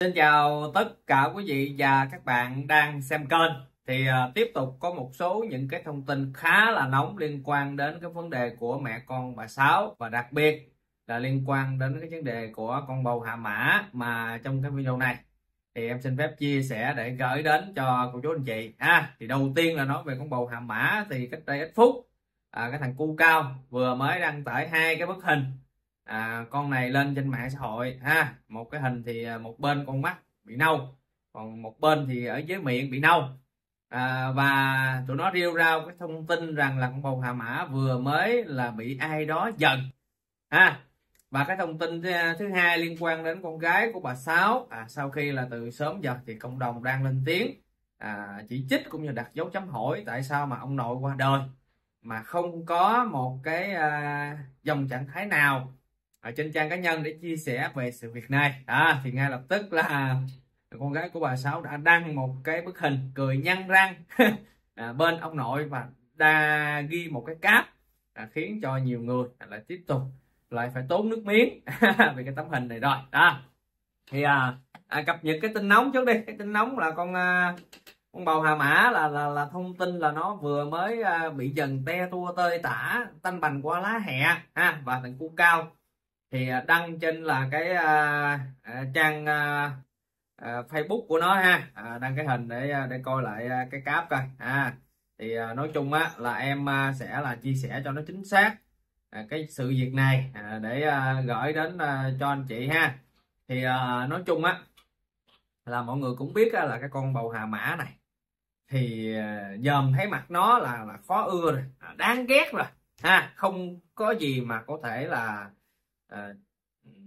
Xin chào tất cả quý vị và các bạn đang xem kênh. Thì uh, tiếp tục có một số những cái thông tin khá là nóng liên quan đến cái vấn đề của mẹ con bà Sáu và đặc biệt là liên quan đến cái vấn đề của con bầu hạ mã mà trong cái video này. Thì em xin phép chia sẻ để gửi đến cho cô chú anh chị. Ha thì đầu tiên là nói về con bầu hạ mã thì cách đây ít phút à, cái thằng cu cao vừa mới đăng tải hai cái bức hình à, con này lên trên mạng xã hội ha một cái hình thì à, một bên con mắt bị nâu còn một bên thì ở dưới miệng bị nâu. À, và tụi nó rêu rao cái thông tin rằng là con bầu hà mã vừa mới là bị ai đó giận ha. Và cái thông tin thứ hai liên quan đến con gái của bà sáu à, sau khi là từ sớm giờ thì cộng đồng đang lên tiếng à, chỉ trích cũng như đặt dấu chấm hỏi tại sao mà ông nội qua đời mà không có một cái à, dòng trạng thái nào ở trên trang cá nhân để chia sẻ về sự việc này. À, thì ngay lập tức là con gái của bà sáu đã đăng một cái bức hình cười nhăn răng à, bên ông nội và đa ghi một cái cáp à, khiến cho nhiều người lại tiếp tục lại phải tốn nước miếng vì cái tấm hình này rồi. Đó thì à, à, cập nhật cái tin nóng trước đi. Cái tin nóng là con à, con bầu hà mã là là, là thông tin là nó vừa mới à, bị dần te tua tơi tả tanh bành qua lá hẹ ha và thằng cu cao thì à, đăng trên là cái uh, trang uh, Facebook của nó ha. À, đăng cái hình để để coi lại cái cáp coi. À thì uh, nói chung á là em uh, sẽ là chia sẻ cho nó chính xác uh, cái sự việc này uh, để uh, gửi đến uh, cho anh chị ha. Thì uh, nói chung á là mọi người cũng biết là cái con bầu hà mã này thì à, dòm thấy mặt nó là là khó ưa rồi đáng ghét rồi. Ha không có gì mà có thể là à,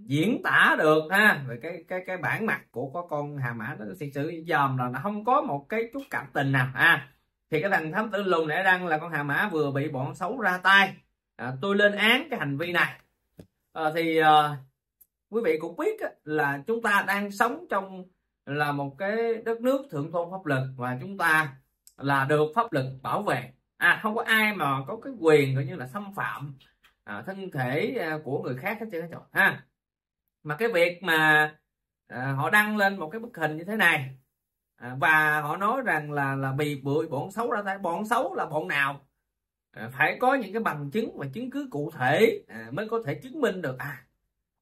diễn tả được ha. Về cái cái cái bản mặt của có con hà mã nó thực sự dòm là nó không có một cái chút cảm tình nào ha. Thì cái thằng thám tử lùn nãy đăng là con hà mã vừa bị bọn xấu ra tay. À, tôi lên án cái hành vi này. À, thì à, quý vị cũng biết á, là chúng ta đang sống trong là một cái đất nước thượng tôn pháp luật và chúng ta là được pháp luật bảo vệ. À không có ai mà có cái quyền coi như là xâm phạm à, thân thể à, của người khác hết trơn hết ha. Mà cái việc mà à, họ đăng lên một cái bức hình như thế này à, và họ nói rằng là là bị bụi bọn xấu ra tay bọn xấu là bọn nào? À, phải có những cái bằng chứng và chứng cứ cụ thể à, mới có thể chứng minh được. À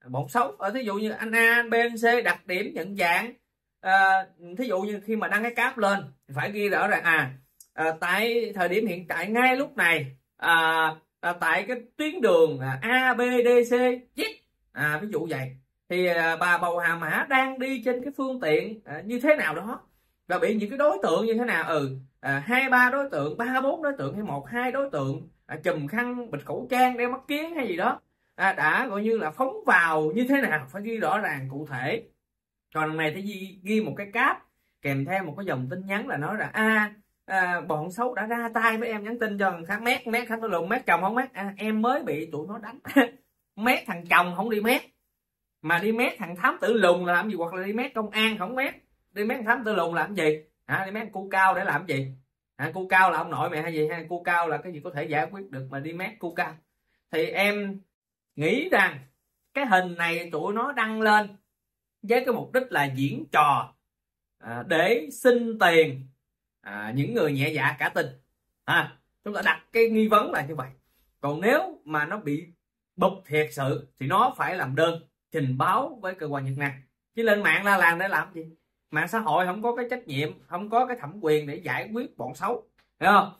bọn xấu ở thí dụ như anh A anh B anh C đặc điểm nhận dạng à, thí dụ như khi mà đăng cái cáp lên phải ghi rõ rằng à, à tại thời điểm hiện tại ngay lúc này à, à, tại cái tuyến đường à, A B D C. Z à, ví dụ vậy. Thì à, bà bầu hà mã đang đi trên cái phương tiện à, như thế nào đó. Và bị những cái đối tượng như thế nào? Ừ à, hai ba đối tượng ba bốn đối tượng hay một hai đối tượng à, chùm khăn bịt khẩu trang đeo mắt kiến hay gì đó à, đã gọi như là phóng vào như thế nào? Phải ghi rõ ràng cụ thể. Còn lần này thì ghi, ghi một cái cáp kèm theo một cái dòng tin nhắn là nói là a à, À, bọn xấu đã ra tay với em nhắn tin cho thằng khác mét mét khác nó lùn mét chồng không mét. À, em mới bị tụi nó đánh. Mét thằng chồng không đi mét. Mà đi mét thằng thám tử lùn là làm gì? Hoặc là đi mét công an không mét. Đi mét thám tử lùn làm gì? Hả? Đi mét cu cao để làm gì? Hả? Cu cao là ông nội mẹ hay gì? Hay cu cao là cái gì có thể giải quyết được mà đi mét cu cao? Thì em nghĩ rằng cái hình này tụi nó đăng lên với cái mục đích là diễn trò à, để xin tiền à, những người nhẹ dạ cả tin à, chúng ta đặt cái nghi vấn là như vậy. Còn nếu mà nó bị bục thiệt sự thì nó phải làm đơn trình báo với cơ quan chức năng. Chứ lên mạng la làng để làm gì? Mạng xã hội không có cái trách nhiệm không có cái thẩm quyền để giải quyết bọn xấu. Hiểu không?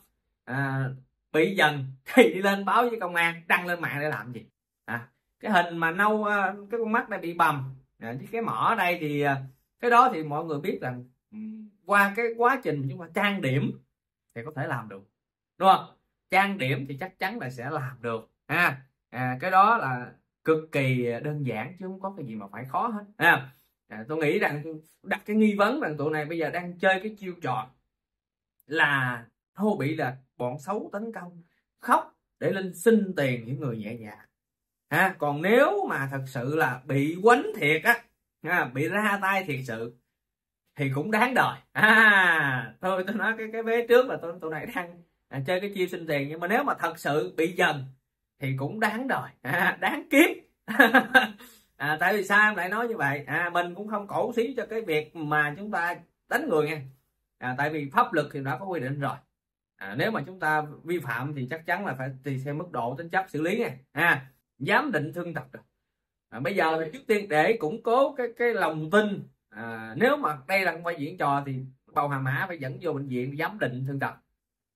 À, bị dần thì đi lên báo với công an đăng lên mạng để làm gì? À, cái hình mà nâu à, cái con mắt này bị bầm. À, với cái mỏ ở đây thì à, cái đó thì mọi người biết rằng qua cái quá trình chúng ta trang điểm thì có thể làm được đúng không? Trang điểm thì chắc chắn là sẽ làm được ha? À, cái đó là cực kỳ đơn giản chứ không có cái gì mà phải khó hết ha? À, tôi nghĩ rằng đặt cái nghi vấn rằng tụi này bây giờ đang chơi cái chiêu trò là thô bị là bọn xấu tấn công khóc để lên xin tiền những người nhẹ dạ ha? Còn nếu mà thật sự là bị quánh thiệt á ha, bị ra tay thiệt sự thì cũng đáng đời. À thôi tôi nói cái cái vế trước là tôi tôi này đang à, chơi cái chiêu xin tiền nhưng mà nếu mà thật sự bị dần thì cũng đáng đời. À, đáng kiếp. À, tại vì sao em lại nói như vậy? À, mình cũng không cổ xí cho cái việc mà chúng ta đánh người nha. À, tại vì pháp luật thì đã có quy định rồi. À, nếu mà chúng ta vi phạm thì chắc chắn là phải tùy theo mức độ tính chấp xử lý nha. À, giám định thương tật rồi à, bây giờ thì trước tiên để củng cố cái cái lòng tin à, nếu mà đây là không phải diễn trò thì bầu hà mã phải dẫn vô bệnh viện giám định thương tật.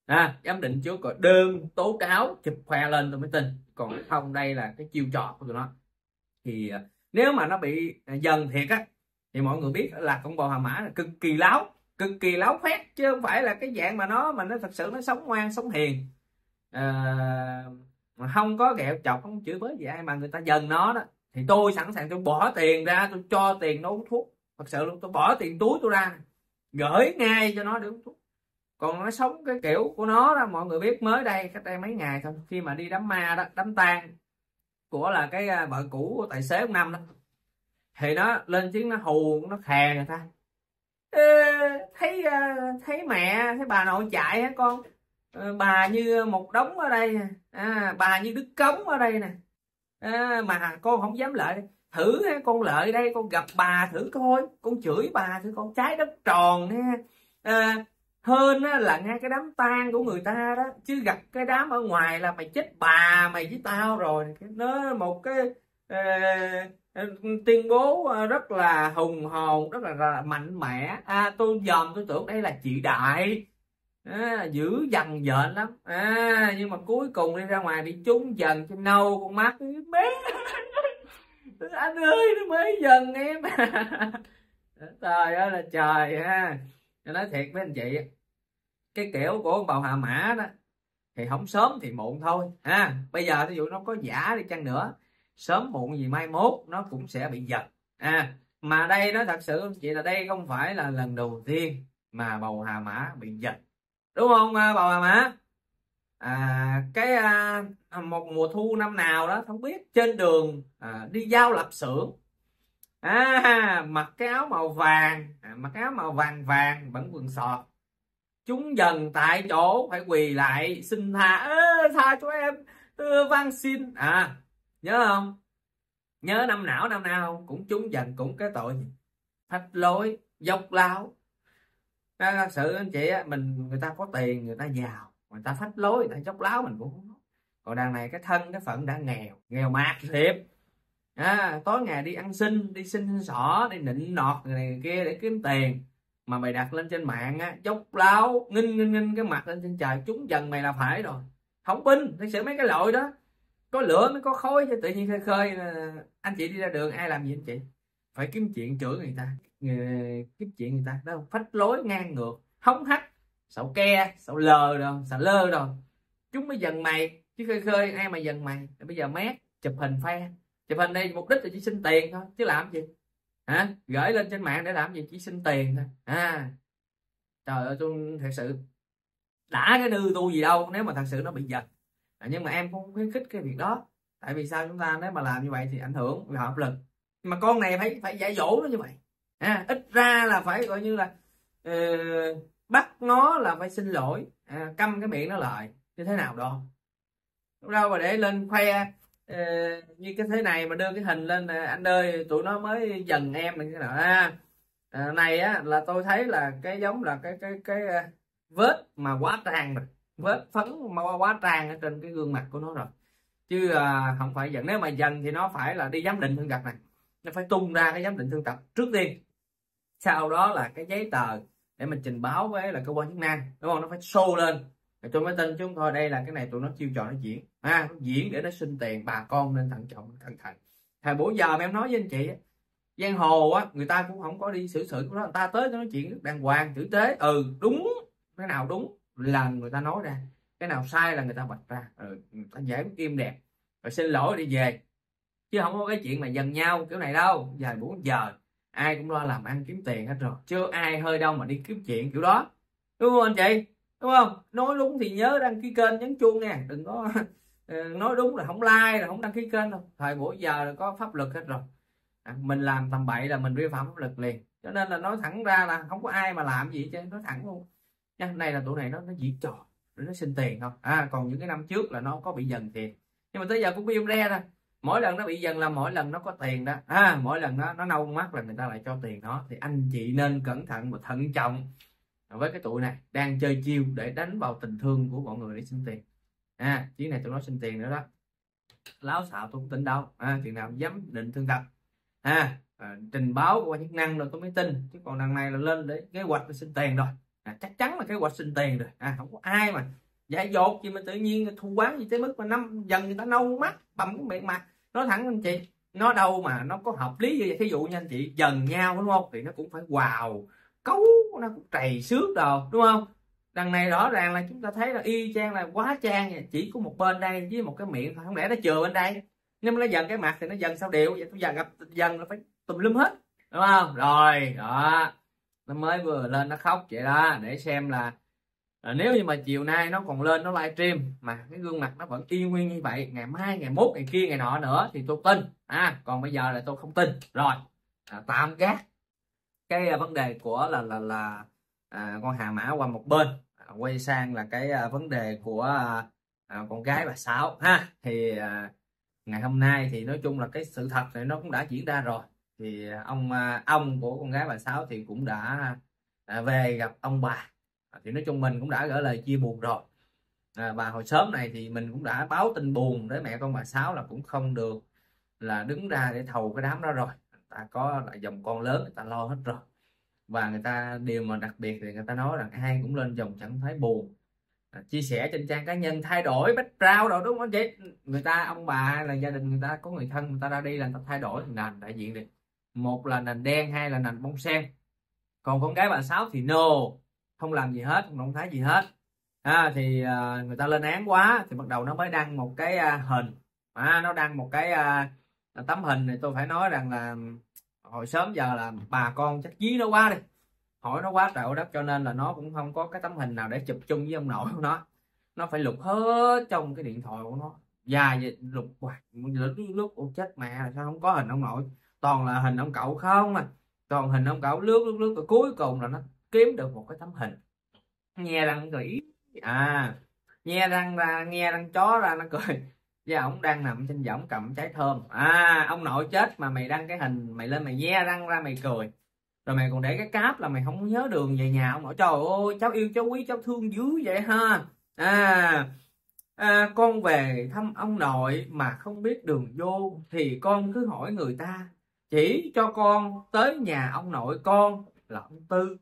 À, giám định trước rồi đơn tố cáo chụp khoe lên tôi mới tin. Còn không đây là cái chiêu trò của tụi nó. Thì à, nếu mà nó bị ờ, dần thiệt á thì mọi người biết là con bò hà mã là cực kỳ láo cực kỳ láo khoét chứ không phải là cái dạng mà nó mà nó thật sự nó sống ngoan sống hiền. À, mà không có ghẹo chọc không chửi bới gì ai mà người ta dần nó đó thì tôi sẵn sàng tôi bỏ tiền ra tôi cho tiền nó uống thuốc thật sự luôn tôi bỏ tiền túi tôi ra gửi ngay cho nó để uống thuốc còn nó sống cái kiểu của nó đó mọi người biết mới đây cách đây mấy ngày thôi khi mà đi đám ma đó đám tang của là cái à, vợ cũ của tài xế ông năm đó thì nó lên tiếng nó hù nó khè người ta. Ê, thấy à, thấy mẹ thấy bà nội chạy hả con? Ờ, bà như một đống ở đây à, bà như đứt cống ở đây nè. À, mà con không dám lại thử con lợi đây con gặp bà thử coi. Con chửi bà thử con trái đất tròn ha. À, hơn là nghe cái đám tang của người ta đó chứ gặp cái đám ở ngoài là mày chết bà mày với tao rồi. Nó một cái uh, tuyên bố à, rất là hùng hồn rất là, là mạnh mẽ. À, tôi dòm tôi tưởng đây là chị đại. À, dữ dằn dện lắm. À, nhưng mà cuối cùng đi ra ngoài bị trúng dần cho nâu con mắt bé anh ơi, nó mới dần em. Trời ơi là trời ha. Tôi nói thiệt với anh chị cái kiểu của ông bào hà mã đó, thì không sớm thì muộn thôi, ha. Bây giờ ví dụ nó có giả đi chăng nữa, sớm muộn gì mai mốt nó cũng sẽ bị giật à mà đây nó thật sự, chị, là đây không phải là lần đầu tiên mà bầu hà mã bị giật, đúng không à, bầu hà mã? À, cái à, à, một mùa thu năm nào đó không biết trên đường à, đi giao lập xưởng. À, mặc cái áo màu vàng à, mặc áo màu vàng vàng vẫn quần sọt. Chúng dần tại chỗ phải quỳ lại xin tha. Ê, tha cho em ơ, van xin. À nhớ không? Nhớ năm não năm nào cũng chúng dần cũng cái tội thách lối dốc láo. À, thật sự anh chị mình người ta có tiền người ta giàu người ta phách lối người ta dốc láo mình cũng không còn đằng này cái thân cái phận đã nghèo nghèo mạt thiệt. À, tối ngày đi ăn xin đi xin xỏ đi nịnh nọt người này người kia để kiếm tiền. Mà mày đặt lên trên mạng á chốc láo nghinh nghinh nghinh cái mặt lên trên trời chúng dần mày là phải rồi. Không binh thật sự mấy cái loại đó. Có lửa mới có khói chứ tự nhiên khơi khơi ờ, anh chị đi ra đường ai làm gì anh chị? Phải kiếm chuyện chửi người ta người, kiếm chuyện người ta đó phách lối ngang ngược hống hách sậu ke sậu lờ rồi sậu lơ rồi chúng mới dần mày chứ khơi khơi ai mà dần mày? Bây giờ mét chụp hình phe chụp hình đây mục đích là chỉ xin tiền thôi chứ làm gì? Hả? Gửi lên trên mạng để làm gì? Chỉ xin tiền thôi. À trời ơi tôi thật sự đã cái nư tu gì đâu nếu mà thật sự nó bị giật. À, nhưng mà em không khuyến khích cái việc đó. Tại vì sao chúng ta nếu mà làm như vậy thì ảnh hưởng về hợp lực. Mà con này phải phải dạy dỗ nó như vậy. À, ít ra là phải gọi như là uh, bắt nó là phải xin lỗi. À, câm cái miệng nó lại. Như thế nào đó đâu mà để lên khoe uh, như cái thế này mà đưa cái hình lên à, anh ơi tụi nó mới dần em mình thế nào à, này á là tôi thấy là cái giống là cái cái cái, uh, vết mà quá tràn rồi vết phấn quá tràn ở trên cái gương mặt của nó rồi. Chứ uh, không phải dần nếu mà dần thì nó phải là đi giám định thương tật này. Nó phải tung ra cái giám định thương tật trước tiên. Sau đó là cái giấy tờ để mình trình báo với là cơ quan chức năng đúng không? Nó phải show lên. Tôi mới tin chúng thôi đây là cái này tụi nó chiêu trò nó diễn. À nó diễn để nó xin tiền bà con nên thận trọng cẩn thận. Thời buổi giờ mà em nói với anh chị giang hồ á người ta cũng không có đi xử sự của nó người ta tới nói chuyện rất đàng hoàng tử tế. Ừ đúng. Cái nào đúng là người ta nói ra. Cái nào sai là người ta bạch ra. Ừ, người ta giải quyết im đẹp. Rồi xin lỗi đi về. Chứ không có cái chuyện mà dần nhau kiểu này đâu. Dài 4 giờ ai cũng lo làm ăn kiếm tiền hết rồi chưa ai hơi đâu mà đi kiếm chuyện kiểu đó. Đúng không anh chị? Đúng không? Nói đúng thì nhớ đăng ký kênh nhấn chuông nha đừng có ờ, nói đúng là không like là không đăng ký kênh đâu. Thời buổi giờ là có pháp luật hết rồi. À, mình làm tầm bậy là mình vi phạm pháp luật liền. Cho nên là nói thẳng ra là không có ai mà làm gì chứ nói thẳng luôn. Nha này là tụi này nó nó diễn trò để nó xin tiền không? À còn những cái năm trước là nó có bị dần tiền. Nhưng mà tới giờ cũng bị re rồi mỗi lần nó bị dần là mỗi lần nó có tiền đó. À, mỗi lần nó nó nâu mắt là người ta lại cho tiền nó. Thì anh chị nên cẩn thận và thận trọng với cái tụi này đang chơi chiêu để đánh vào tình thương của mọi người để xin tiền. À chuyến này tụi nó xin tiền nữa đó. Láo xạo tôi không tin đâu. À, chuyện nào dám định thương tập, à, à, trình báo qua chức năng rồi tôi mới tin. Chứ còn đằng này là lên để kế hoạch để xin tiền rồi. À, chắc chắn là kế hoạch xin tiền rồi. À, không có ai mà dại dột gì mà tự nhiên thu quán gì tới mức mà năm dần người ta nâu mắt bầm cái miệng mặt nói thẳng anh chị, nó đâu mà nó có hợp lý như vậy. Thí dụ như anh chị dần nhau, đúng không? Thì nó cũng phải wow cấu, nó cũng trầy xước đồ, đúng không? Đằng này rõ ràng là chúng ta thấy là y chang là quá trang chỉ có một bên đây với một cái miệng không lẽ nó chừa bên đây? Nhưng mà nó dần cái mặt thì nó dần sao điệu vậy? Tôi dần gặp, dần nó phải tùm lum hết, đúng không? Rồi, đó. Nó mới vừa lên nó khóc vậy đó, để xem là à, nếu như mà chiều nay nó còn lên nó livestream mà cái gương mặt nó vẫn y nguyên như vậy ngày mai ngày mốt ngày kia ngày nọ nữa thì tôi tin. À còn bây giờ là tôi không tin. Rồi à, tạm gác cái à, vấn đề của là là là à, con hà mã qua một bên à, quay sang là cái à, vấn đề của à, à con gái bà sáu ha. Thì à, ngày hôm nay thì nói chung là cái sự thật này nó cũng đã diễn ra rồi. Thì à, ông ông của con gái bà sáu thì cũng đã à, về gặp ông bà. À, thì nói chung mình cũng đã gửi lời chia buồn rồi. À, và hồi sớm này thì mình cũng đã báo tin buồn với mẹ con bà sáu là cũng không được là đứng ra để thầu cái đám đó rồi. Người ta có là dòng con lớn người ta lo hết rồi. Và người ta điều mà đặc biệt thì người ta nói rằng ai cũng lên dòng chẳng thấy buồn. À, chia sẻ trên trang cá nhân thay đổi background rồi đúng không chị? Người ta ông bà là gia đình người ta có người thân người ta ra đi là người ta thay đổi nền đại diện đi. Một là nền đen hai là nền bông sen. Còn con gái bà sáu thì no không làm gì hết không động thái gì hết. À, thì à, người ta lên án quá thì bắt đầu nó mới đăng một cái à, hình. À, nó đăng một cái à, tấm hình này tôi phải nói rằng là hồi sớm giờ là bà con chắc dí nó quá đi. Hỏi nó quá trời đất cho nên là nó cũng không có cái tấm hình nào để chụp chung với ông nội của nó. Nó phải lục hết trong cái điện thoại của nó. Dài vậy lục hoài lúc lúc ô chết mẹ sao không có hình ông nội? Toàn là hình ông cậu không à. Toàn hình ông cậu lướt lướt lướt cuối cùng là nó kiếm được một cái tấm hình. Nghe răng cười à nghe răng ra nghe răng chó ra nó cười. Và ông đang nằm trên võng cầm trái thơm. À ông nội chết mà mày đăng cái hình mày lên mày nghe răng ra mày cười. Rồi mày còn để cái cáp là mày không nhớ đường về nhà ông nội. Trời ơi cháu yêu cháu quý cháu thương dữ vậy ha. À, à con về thăm ông nội mà không biết đường vô thì con cứ hỏi người ta. Chỉ cho con tới nhà ông nội con là ông tư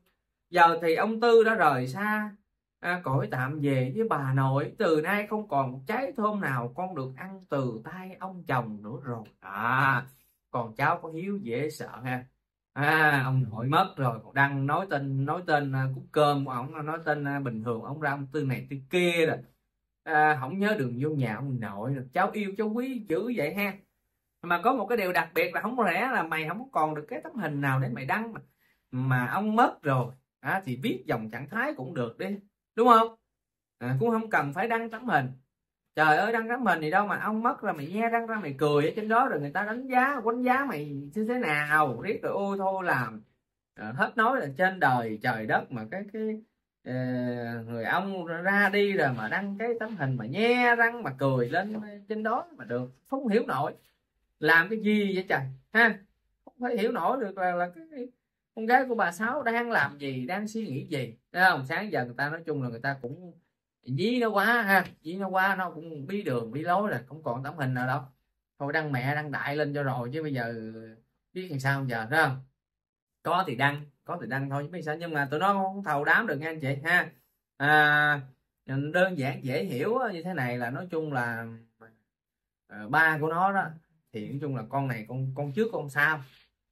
giờ thì ông tư đã rời xa à, cõi tạm về với bà nội. Từ nay không còn trái thơm nào con được ăn từ tay ông chồng nữa rồi. À còn cháu có hiếu dễ sợ ha. À ông nội mất rồi còn đang nói tên nói tên à, cúc cơm của ông nói tên à, bình thường ông ra ông tư này tư kia rồi. À, không nhớ đường vô nhà ông nội rồi. Cháu yêu cháu quý chữ vậy ha. Mà có một cái điều đặc biệt là không có lẽ là mày không còn được cái tấm hình nào để mày đăng mà, mà ông mất rồi à, thì viết dòng trạng thái cũng được đi đúng không? À, cũng không cần phải đăng tấm hình. Trời ơi đăng tấm hình thì đâu mà ông mất rồi mày nghe đăng ra mày cười ở trên đó rồi người ta đánh giá đánh giá mày như thế nào? Riết rồi ôi thôi làm. À, hết nói là trên đời trời đất mà cái cái uh, người ông ra đi rồi mà đăng cái tấm hình mà nhe răng mà cười lên trên đó mà được không hiểu nổi. Làm cái gì vậy trời ha? Không phải hiểu nổi được là, là cái con gái của bà sáu đang làm gì đang suy nghĩ gì? Thấy không? Sáng giờ người ta nói chung là người ta cũng dí nó quá ha dí nó quá nó cũng bí đường bí lối rồi không còn tấm hình nào đâu. Thôi đăng mẹ đăng đại lên cho rồi chứ bây giờ biết làm sao giờ đó không? Có thì đăng có thì đăng thôi chứ biết sao. Nhưng mà tụi nó không thầu đám được nha anh chị ha. À, đơn giản dễ hiểu như thế này là nói chung là à, ba của nó đó thì nói chung là con này con con trước con sau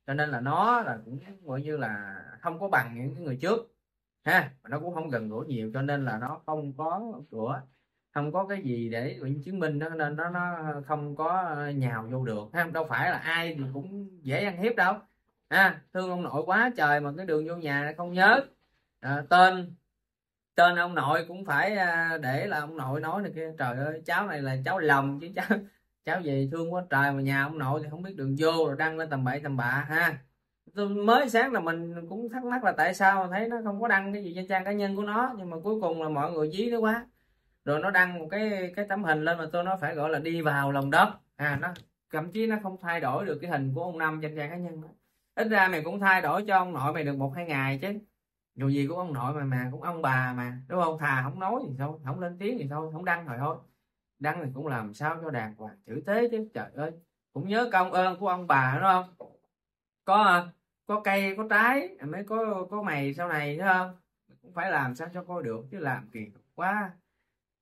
cho nên là nó là cũng gọi như là không có bằng những cái người trước ha mà nó cũng không gần gũi nhiều cho nên là nó không có cửa không có cái gì để chứng minh đó nên nó nó không có nhào vô được ha đâu phải là ai thì cũng dễ ăn hiếp đâu ha thương ông nội quá trời mà cái đường vô nhà không nhớ. À, tên tên ông nội cũng phải à, để là ông nội nói này kia trời ơi cháu này là cháu lòng chứ cháu cháu gì thương quá trời mà nhà ông nội thì không biết đường vô rồi đăng lên tầm bậy tầm bạ, ha. Tôi mới sáng là mình cũng thắc mắc là tại sao thấy nó không có đăng cái gì trên trang cá nhân của nó, nhưng mà cuối cùng là mọi người dí nó quá. Rồi nó đăng một cái cái tấm hình lên mà tôi nó phải gọi là đi vào lòng đất. À nó, thậm chí nó không thay đổi được cái hình của ông năm trên trang cá nhân đó. ít ra mày cũng thay đổi cho ông nội mày được một, hai ngày chứ. Dù gì của ông nội mà mà, cũng ông bà mà, đúng không? Thà không nói gì thôi, không lên tiếng gì thôi, không đăng rồi thôi đăng thì cũng làm sao cho đàng hoàng. Chữ tế chứ, trời ơi. Cũng nhớ công ơn của ông bà, đúng không? Có à, có cây, có trái, mới có có mày sau này, đúng không? Cũng phải làm sao cho coi được, chứ làm kỳ quá.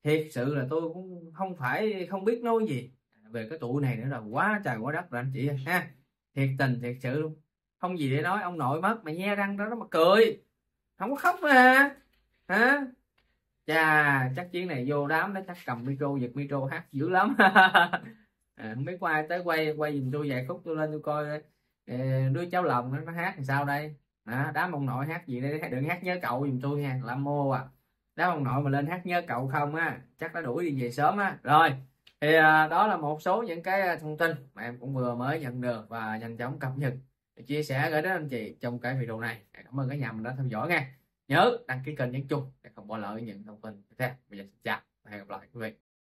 Thiệt sự là tôi cũng không phải, không biết nói gì. Về cái tụ này nữa là quá trời quá đất rồi, anh chị ha. Thiệt tình, thiệt sự luôn. Không gì để nói, ông nội mất mà nhe răng đó nó mà cười. Không có khóc mà, hả? Chà chắc chuyến này vô đám nó chắc cầm micro giật micro hát dữ lắm. À, không biết có tới quay quay giùm tôi vài khúc tôi lên tôi coi ờ, đứa cháu lòng nó, hát làm sao đây? À, đám ông nội hát gì đây? Đừng hát nhớ cậu giùm tôi nha làm mô à. Đám ông nội mà lên hát nhớ cậu không á chắc đã đuổi đi về sớm á. Rồi thì à, đó là một số những cái à, thông tin mà em cũng vừa mới nhận được và nhanh chóng cập nhật để chia sẻ gửi đến anh chị trong cái video này. Cảm ơn cả nhà mình đã theo dõi nha nhớ đăng ký kênh nhấn chuông để không bỏ lỡ những thông tin tiếp theo. Bây giờ xin chào và hẹn gặp lại quý vị.